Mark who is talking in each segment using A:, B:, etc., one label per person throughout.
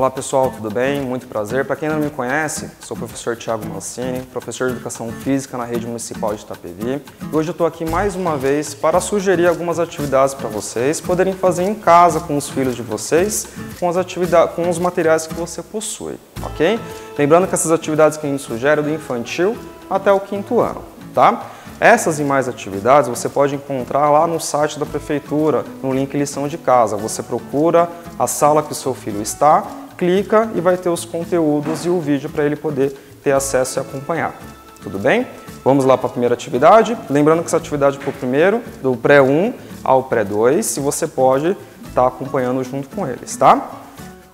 A: Olá pessoal, tudo bem? Muito prazer. Para quem não me conhece, sou o professor Tiago Mancini, professor de Educação Física na Rede Municipal de Itapevi. E hoje eu estou aqui mais uma vez para sugerir algumas atividades para vocês poderem fazer em casa com os filhos de vocês, com, as atividades, com os materiais que você possui, ok? Lembrando que essas atividades que a gente sugere é do infantil até o quinto ano, tá? Essas e mais atividades você pode encontrar lá no site da prefeitura, no link lição de casa. Você procura a sala que o seu filho está, clica e vai ter os conteúdos e o vídeo para ele poder ter acesso e acompanhar. Tudo bem? Vamos lá para a primeira atividade. Lembrando que essa atividade é para o primeiro, do pré-1 ao pré-2, se você pode estar tá acompanhando junto com eles, tá?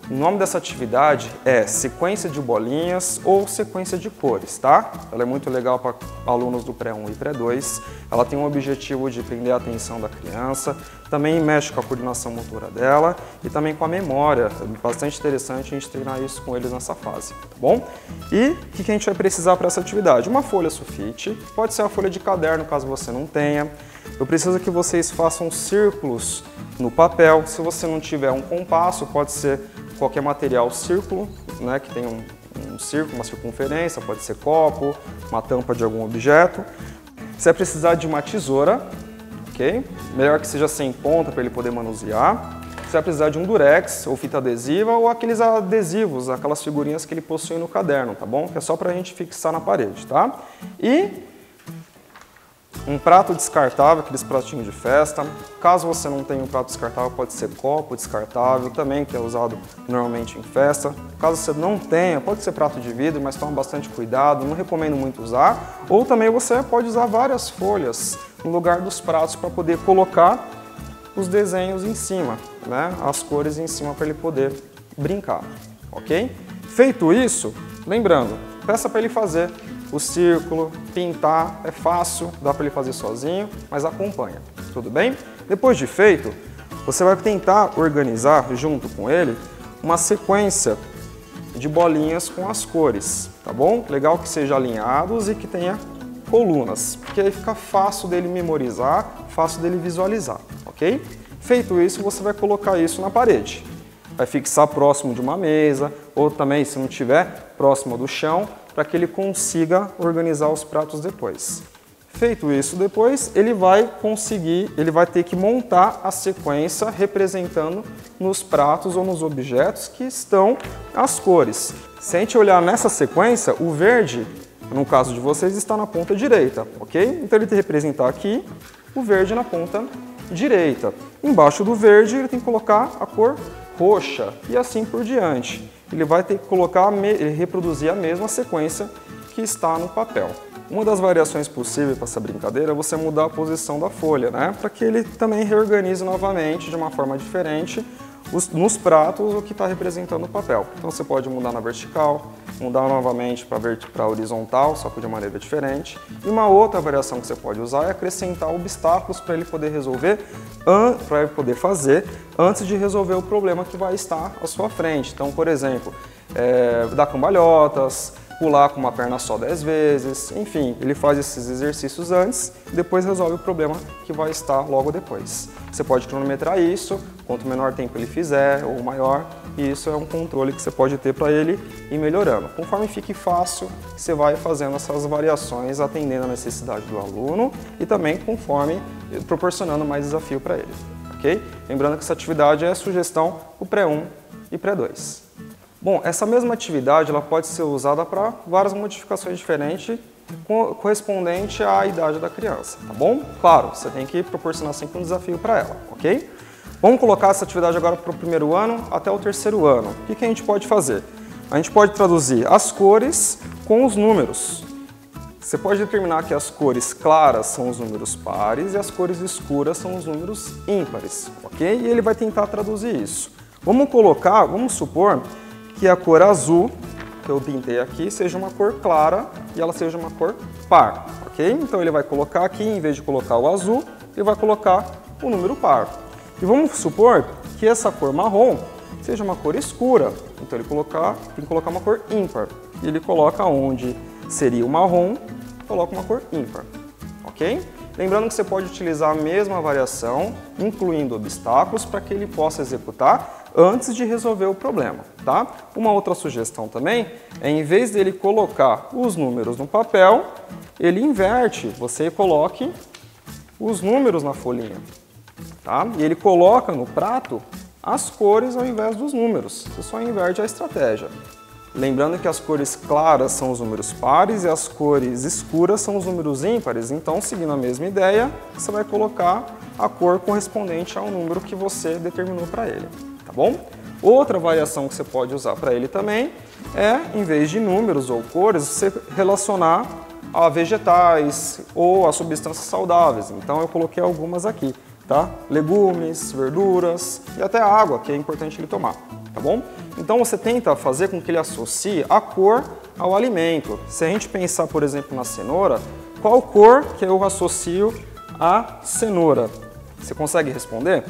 A: O nome dessa atividade é sequência de bolinhas ou sequência de cores, tá? Ela é muito legal para alunos do pré-1 e pré-2. Ela tem o objetivo de prender a atenção da criança, também mexe com a coordenação motora dela e também com a memória. É bastante interessante a gente treinar isso com eles nessa fase, tá bom? E o que a gente vai precisar para essa atividade? Uma folha sulfite, pode ser a folha de caderno caso você não tenha. Eu preciso que vocês façam círculos no papel. Se você não tiver um compasso, pode ser qualquer material círculo, né, que tem um, um círculo, uma circunferência, pode ser copo, uma tampa de algum objeto. Você vai precisar de uma tesoura, ok? Melhor que seja sem ponta para ele poder manusear. Você vai precisar de um durex ou fita adesiva ou aqueles adesivos, aquelas figurinhas que ele possui no caderno, tá bom? Que é só para a gente fixar na parede, tá? E um prato descartável, aqueles pratinhos de festa. Caso você não tenha um prato descartável, pode ser copo descartável também, que é usado normalmente em festa. Caso você não tenha, pode ser prato de vidro, mas tome bastante cuidado, não recomendo muito usar. Ou também você pode usar várias folhas no lugar dos pratos para poder colocar os desenhos em cima, né? as cores em cima para ele poder brincar, ok? Feito isso, lembrando, peça para ele fazer o círculo, pintar, é fácil, dá para ele fazer sozinho, mas acompanha, tudo bem? Depois de feito, você vai tentar organizar junto com ele uma sequência de bolinhas com as cores, tá bom? Legal que seja alinhados e que tenha colunas, porque aí fica fácil dele memorizar, fácil dele visualizar, ok? Feito isso, você vai colocar isso na parede. Vai fixar próximo de uma mesa, ou também, se não tiver, próximo do chão, para que ele consiga organizar os pratos depois. Feito isso depois, ele vai conseguir, ele vai ter que montar a sequência representando nos pratos ou nos objetos que estão as cores. Se a gente olhar nessa sequência, o verde, no caso de vocês, está na ponta direita, ok? Então ele tem que representar aqui o verde na ponta direita. Embaixo do verde ele tem que colocar a cor roxa e assim por diante ele vai ter que colocar, reproduzir a mesma sequência que está no papel. Uma das variações possíveis para essa brincadeira é você mudar a posição da folha, né? para que ele também reorganize novamente de uma forma diferente os, nos pratos o que está representando o papel. Então você pode mudar na vertical, mudar novamente para horizontal, só que de maneira diferente. E uma outra variação que você pode usar é acrescentar obstáculos para ele poder resolver, para ele poder fazer antes de resolver o problema que vai estar à sua frente. Então, por exemplo, é, dar cambalhotas, pular com uma perna só 10 vezes, enfim, ele faz esses exercícios antes e depois resolve o problema que vai estar logo depois. Você pode cronometrar isso, quanto menor tempo ele fizer ou maior, e isso é um controle que você pode ter para ele ir melhorando. Conforme fique fácil, você vai fazendo essas variações atendendo a necessidade do aluno e também conforme proporcionando mais desafio para ele, ok? Lembrando que essa atividade é sugestão o pré-1 e pré-2. Bom, essa mesma atividade ela pode ser usada para várias modificações diferentes correspondente à idade da criança, tá bom? Claro, você tem que proporcionar sempre um desafio para ela, ok? Vamos colocar essa atividade agora para o primeiro ano até o terceiro ano. O que, que a gente pode fazer? A gente pode traduzir as cores com os números. Você pode determinar que as cores claras são os números pares e as cores escuras são os números ímpares, ok? E ele vai tentar traduzir isso. Vamos colocar, vamos supor que a cor azul, que eu pintei aqui, seja uma cor clara e ela seja uma cor par, ok? Então ele vai colocar aqui, em vez de colocar o azul, ele vai colocar o número par. E vamos supor que essa cor marrom seja uma cor escura, então ele colocar, tem que colocar uma cor ímpar. E ele coloca onde seria o marrom, coloca uma cor ímpar, ok? Lembrando que você pode utilizar a mesma variação, incluindo obstáculos, para que ele possa executar antes de resolver o problema, tá? Uma outra sugestão também é, em vez dele colocar os números no papel, ele inverte, você coloque os números na folhinha, tá? E ele coloca no prato as cores ao invés dos números, você só inverte a estratégia. Lembrando que as cores claras são os números pares e as cores escuras são os números ímpares, então seguindo a mesma ideia, você vai colocar a cor correspondente ao número que você determinou para ele, tá bom? Outra variação que você pode usar para ele também é, em vez de números ou cores, você relacionar a vegetais ou a substâncias saudáveis. Então eu coloquei algumas aqui, tá? Legumes, verduras e até água, que é importante ele tomar tá bom? Então você tenta fazer com que ele associe a cor ao alimento. Se a gente pensar, por exemplo, na cenoura, qual cor que eu associo à cenoura? Você consegue responder?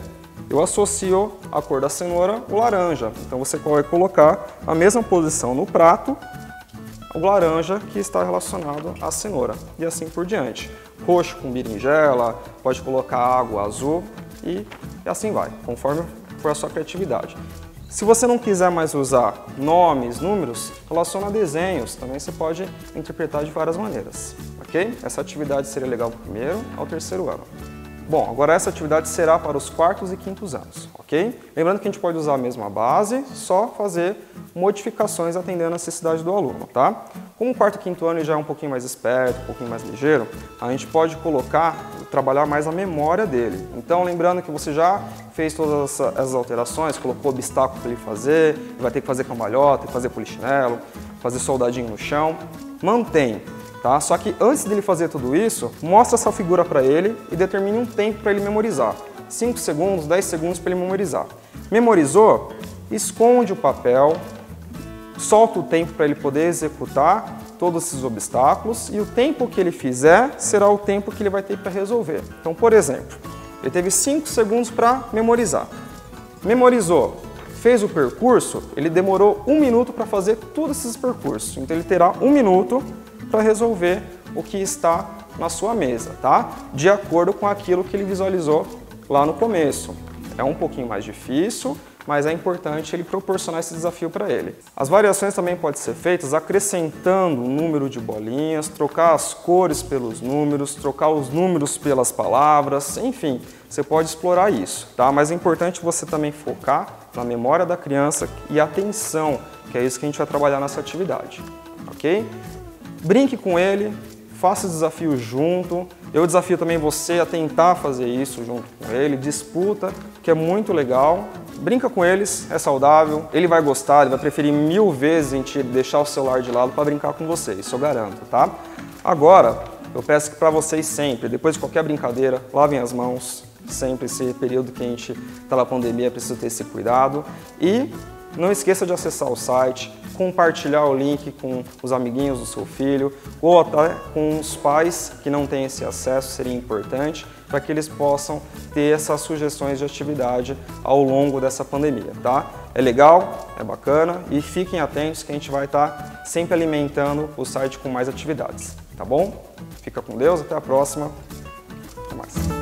A: Eu associo a cor da cenoura o laranja. Então você vai colocar a mesma posição no prato, o laranja que está relacionado à cenoura e assim por diante. Roxo com berinjela, pode colocar água azul e assim vai, conforme for a sua criatividade. Se você não quiser mais usar nomes, números, relaciona desenhos, também você pode interpretar de várias maneiras, ok? Essa atividade seria legal do primeiro ao terceiro ano. Bom, agora essa atividade será para os quartos e quintos anos, ok? Lembrando que a gente pode usar a mesma base, só fazer modificações atendendo a necessidade do aluno, tá? Como o quarto e quinto ano já é um pouquinho mais esperto, um pouquinho mais ligeiro, a gente pode colocar, trabalhar mais a memória dele. Então, lembrando que você já fez todas essas alterações, colocou obstáculo para ele fazer, vai ter que fazer cambalhota, fazer polichinelo, fazer soldadinho no chão, mantém Tá? Só que antes dele fazer tudo isso, mostra essa figura para ele e determine um tempo para ele memorizar. 5 segundos, 10 segundos para ele memorizar. Memorizou? Esconde o papel, solta o tempo para ele poder executar todos esses obstáculos e o tempo que ele fizer será o tempo que ele vai ter para resolver. Então, por exemplo, ele teve 5 segundos para memorizar. Memorizou, fez o percurso, ele demorou um minuto para fazer todos esses percursos. Então, ele terá um minuto para resolver o que está na sua mesa, tá? De acordo com aquilo que ele visualizou lá no começo. É um pouquinho mais difícil, mas é importante ele proporcionar esse desafio para ele. As variações também podem ser feitas acrescentando o número de bolinhas, trocar as cores pelos números, trocar os números pelas palavras, enfim, você pode explorar isso, tá? Mas é importante você também focar na memória da criança e atenção, que é isso que a gente vai trabalhar nessa atividade, ok? Brinque com ele, faça desafios junto. Eu desafio também você a tentar fazer isso junto com ele, disputa, que é muito legal. Brinca com eles, é saudável, ele vai gostar, ele vai preferir mil vezes em te deixar o celular de lado para brincar com você, isso eu garanto, tá? Agora, eu peço que para vocês sempre, depois de qualquer brincadeira, lavem as mãos, sempre esse período que a gente está na pandemia, precisa ter esse cuidado. E não esqueça de acessar o site, compartilhar o link com os amiguinhos do seu filho ou até com os pais que não têm esse acesso, seria importante para que eles possam ter essas sugestões de atividade ao longo dessa pandemia, tá? É legal, é bacana e fiquem atentos que a gente vai estar tá sempre alimentando o site com mais atividades, tá bom? Fica com Deus, até a próxima. Até mais.